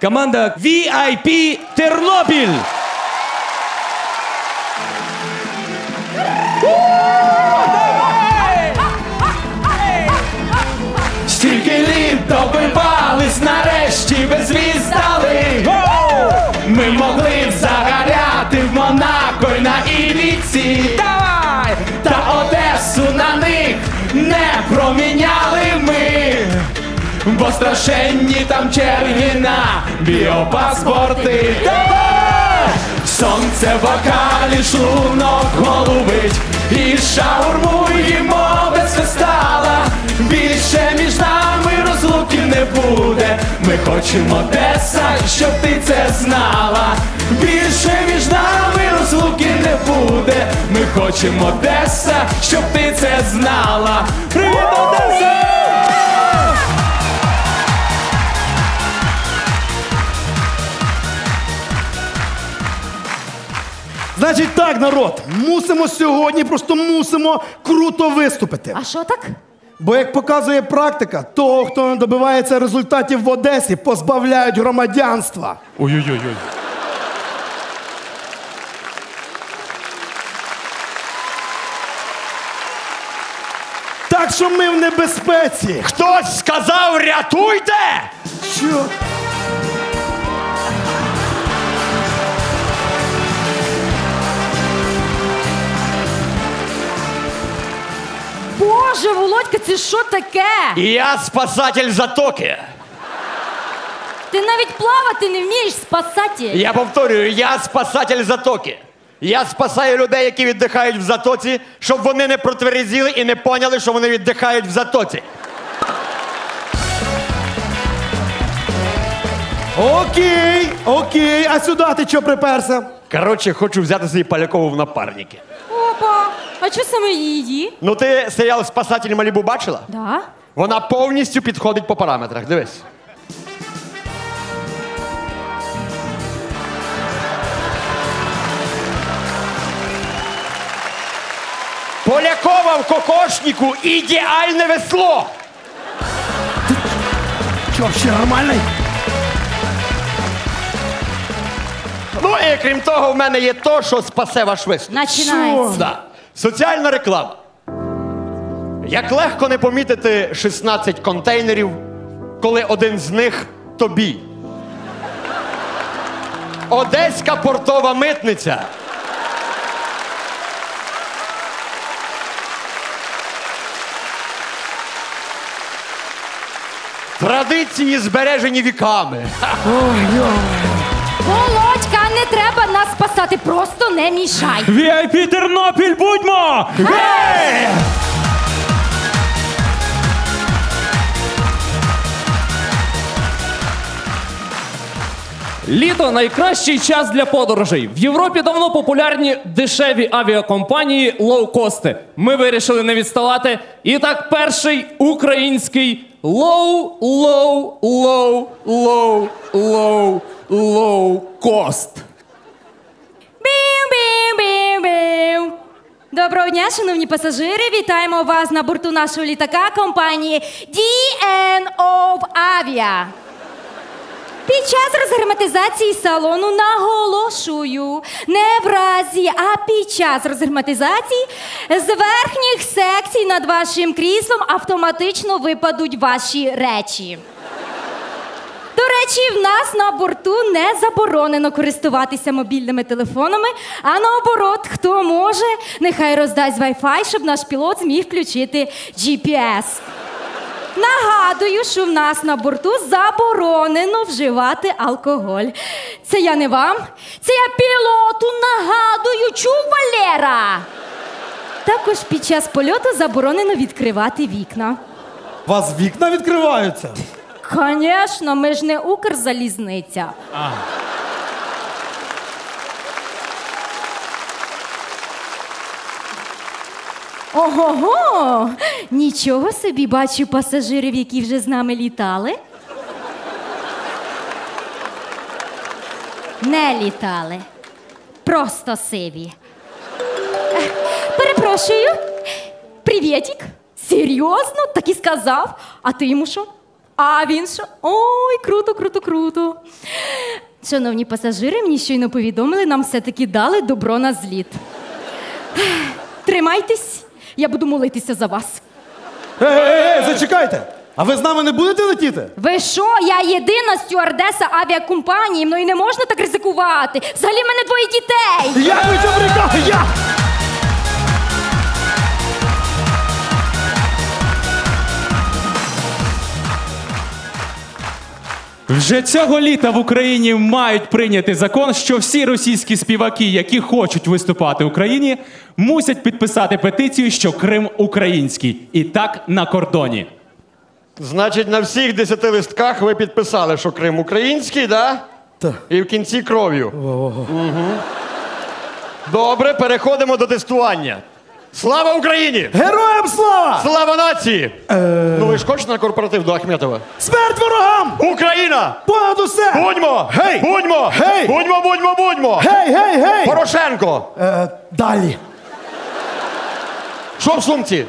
Команда VIP Тернопіль. Стільки літ добивались, нарешті безвіз стали. Ми могли загоряти в Монако й на Ібіці. Бо страшенні там черги на біопаспорти. Сонце в бокалі, шлунок голубить, і шаурму їмо без фестала. Більше між нами розлуки не буде. Ми хочемо Одеса, щоб ти це знала. Більше між нами розлуки не буде. Ми хочемо Одеса, щоб ти це знала. Привіт, Одеса! Значить так, народ, мусимо сьогодні, просто мусимо круто виступити. А що так? Бо як показує практика, того, хто не добивається результатів в Одесі, позбавляють громадянства. Ой-ой-ой. Так що ми в небезпеці. Хтось сказав рятуйте! Що? Боже, Володька, це що таке? Я спасатель затоки. Ти навіть плавати не вмієш спасати. Я повторюю, я спасатель затоки. Я спасаю людей, які віддихають в затоці, щоб вони не протверезіли і не поняли, що вони віддихають в затоці. Окей, окей, а сюди ти що приперся? Коротше, хочу взяти собі Полякову в напарники. А що саме її? Ну, ти серіал Спасатель Малібу бачила? Да? Вона повністю підходить по параметрах. Дивись. Полякова в кокошнику ідеальне весло. Що, ще нормальний? Ну і крім того, в мене є то, що спасе ваш виступ. Починається. Да. Соціальна реклама. Як легко не помітити 16 контейнерів, коли один з них тобі. Одеська портова митниця. Традиції збережені віками. Володька, не треба нас спасати, просто не мішай. VIP Тернопіль, будьмо! Літо найкращий час для подорожей. В Європі давно популярні дешеві авіакомпанії лоукости. Ми вирішили не відставати. І так, перший український low, low, low, low, low, low cost. Бім-бім-бім-бім. Доброго дня, шановні пасажири. Вітаємо вас на борту нашого літака компанії DN of Avia. Під час розгерметизації салону наголошую, не в разі, а під час розгерметизації з верхніх секцій над вашим кріслом автоматично випадуть ваші речі. Речі, в нас на борту не заборонено користуватися мобільними телефонами, а наоборот, хто може, нехай роздасть Wi-Fi, щоб наш пілот зміг включити GPS. Нагадую, що в нас на борту заборонено вживати алкоголь. Це я не вам, це я пілоту нагадую, чув Валера. Також під час польоту заборонено відкривати вікна. У вас вікна відкриваються? Звісно, ми ж не Укрзалізниця. Ого, нічого собі бачу пасажирів, які вже з нами літали. Не літали. Просто сиві. Перепрошую. Привітик. Серйозно? Так і сказав. А ти йому що? А він що? Ой, круто, круто, круто. Шановні пасажири, мені щойно повідомили, нам все-таки дали добро на зліт. Тримайтесь, я буду молитися за вас. Ей, ей, ей, зачекайте! А ви з нами не будете летіти? Ви що? Я єдина стюардеса авіакомпанії, мною не можна так ризикувати. Взагалі в мене двоє дітей. Я ви що прикали? Я! Вже цього літа в Україні мають прийняти закон, що всі російські співаки, які хочуть виступати в Україні, мусять підписати петицію, що Крим український. І так на кордоні. Значить, на всіх десяти листках ви підписали, що Крим український, да? Так. І в кінці кров'ю. Угу. Добре, переходимо до тестування. Слава Україні! Героям слава! Слава нації! Ну ви ж хочете на корпоратив до Ахметова? Смерть ворогам! Україна! Понад усе! Будьмо! Гей! Будьмо! Гей! Будьмо, будьмо, будьмо! Гей, гей, гей! Порошенко! Е, далі. Що в сумці?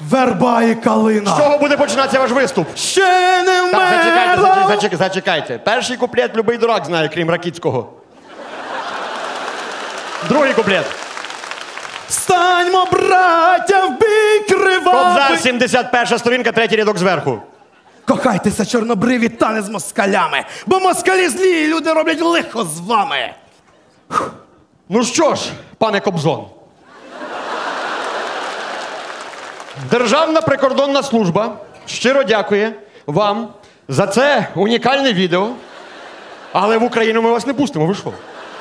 Верба і калина. З чого буде починатися ваш виступ? Ще не Так, зачекайте, вмерла. зачекайте, зачекайте, зачекайте. Перший куплет любий дурак знає, крім Ракіцького. Другий куплет. Станьмо, браття, в бій кривавий. Кобзар, 71 сторінка, третій рядок зверху. Кохайтеся, чорнобриві, та не з москалями, бо москалі злі, і люди роблять лихо з вами. Ну що ж, пане Кобзон. Державна прикордонна служба щиро дякує вам за це унікальне відео. Але в Україну ми вас не пустимо, ви що?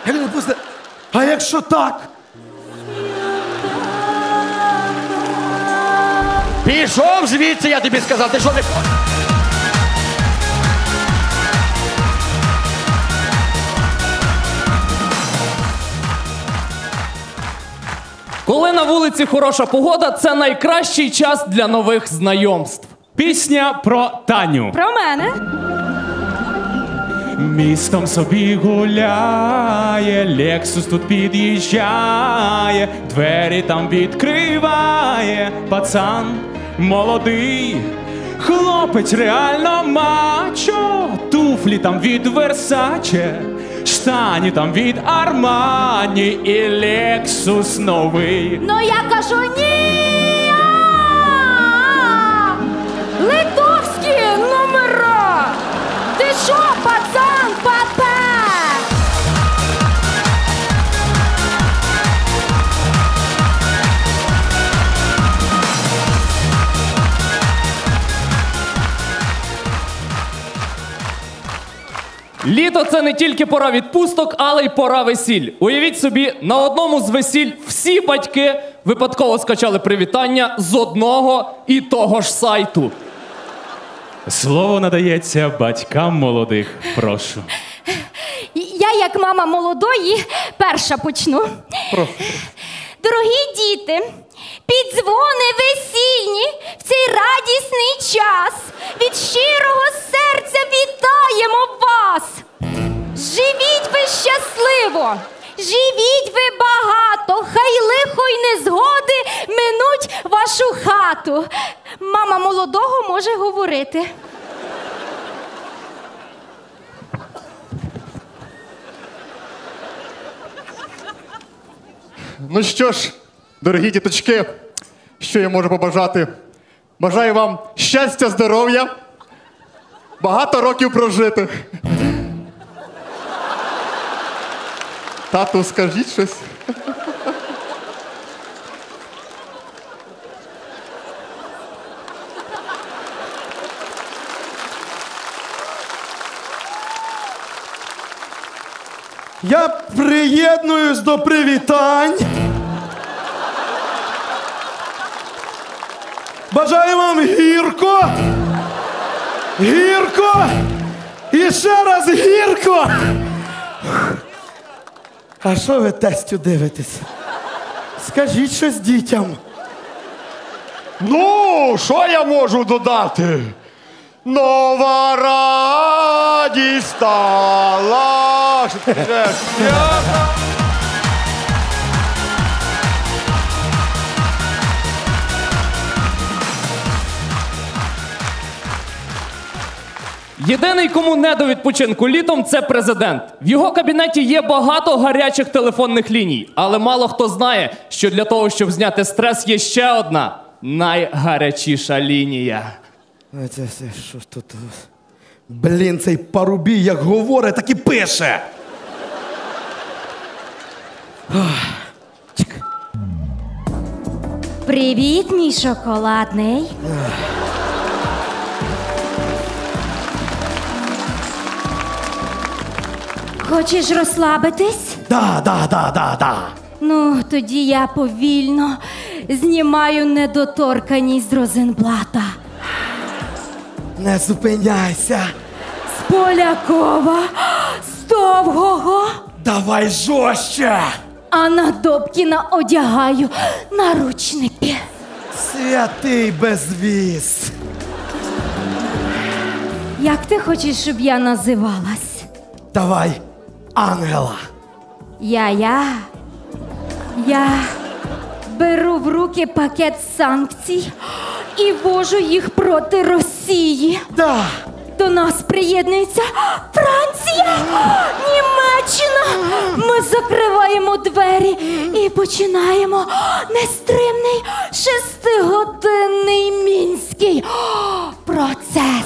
Як не пусте? А якщо так? Пішов звідси, я тобі сказав, ти що не. Коли на вулиці хороша погода, це найкращий час для нових знайомств. Пісня про Таню. Про мене. Містом собі гуляє, Лексус тут під'їжджає, двері там відкриває, пацан молодий, хлопець реально мачо, туфлі там від Версаче, штані там від Армані і Лексус новий. Ну я кажу ні. Літо це не тільки пора відпусток, але й пора весіль. Уявіть собі, на одному з весіль всі батьки випадково скачали привітання з одного і того ж сайту. Слово надається батькам молодих. Прошу. Я, як мама молодої, перша почну. Дорогі діти, під дзвони весільні в цей радісний час від щирого серця вітаємо вас. Живіть ви багато, хай лихо й незгоди минуть вашу хату. Мама молодого може говорити. Ну що ж, дорогі діточки, що я можу побажати? Бажаю вам щастя, здоров'я, багато років прожити. Тату, скажіть щось. Я приєднуюсь до привітань. Бажаю вам гірко. Гірко. І ще раз гірко. А що ви тестю дивитесь? Скажіть щось дітям. Ну, що я можу додати? Нова радість стала. Єдиний, кому не до відпочинку літом, це президент. В його кабінеті є багато гарячих телефонних ліній, але мало хто знає, що для того, щоб зняти стрес, є ще одна найгарячіша лінія. Ой, Це, це, що ж тут? Блін, цей парубій як говорить, так і пише. Привіт, мій шоколадний. Хочеш розслабитись? Да, да, да, да, да. Ну, тоді я повільно знімаю недоторканість з Розенблата. Не зупиняйся. З Полякова, з довгого, Давай жорстче. а на Добкіна одягаю наручники. Святий безвіз. Як ти хочеш, щоб я називалась? Давай, ангела. Я, я. Я беру в руки пакет санкцій і вожу їх проти Росії. Да. До нас приєднується Франція, Німеччина. Ми закриваємо двері і починаємо нестримний шестигодинний мінський процес.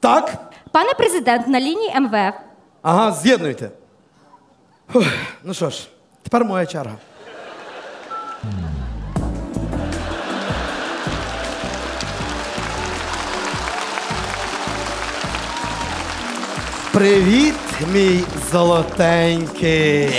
Так? Пане президент, на лінії МВФ. Ага, з'єднуйте. Фух, ну що ж, тепер моя черга. Привіт, мій золотенький.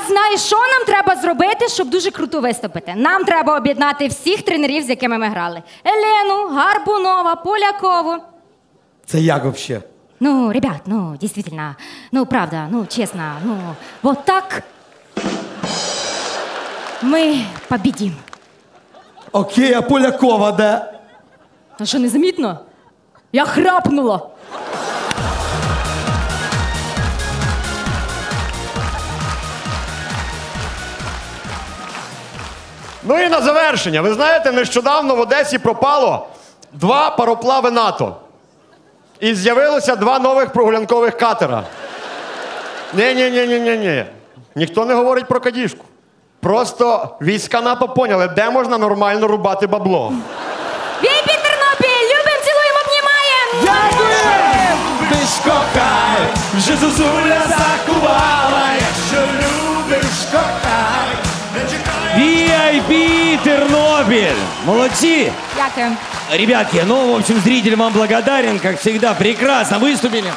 Я знаю, що нам треба зробити, щоб дуже круто виступити. Нам треба об'єднати всіх тренерів, з якими ми грали: Елену, Гарбунова, Полякову. Це як взагалі? Ну, ребят, ну, действительно, ну, правда, ну, честно, ну, вот так мы победим. Окей, а Полякова де? А що, незамітно? Я храпнула. Ну і на завершення. Ви знаєте, нещодавно в Одесі пропало два пароплави НАТО. І з'явилося два нових прогулянкових катера. ні ні ні ні ні ні Ніхто не говорить про кадішку. Просто війська НАТО поняли, де можна нормально рубати бабло. Війпі Тернопіль! Любим, цілуємо, обнімаємо! Любиш кохай, вже зозуля закувала, якщо любиш кохай. VIP Тернопіль! Молодцы! Дякую. Ребятки, ну, в общем, зритель вам благодарен, как всегда. Прекрасно выступили.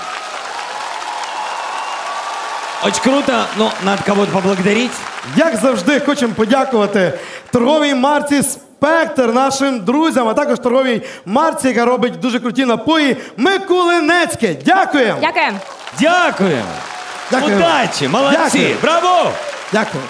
Очень круто, но надо кого-то поблагодарить. Як завжди, хочемо подякувати торговій марці Спектр нашим друзям, а також торговій марці, яка робить дуже круті напої. Микулинецьке. Дякуємо! Дякую. Дякуем! Дякую. Удачи! Молодцы! Дякую. Браво! Дякую.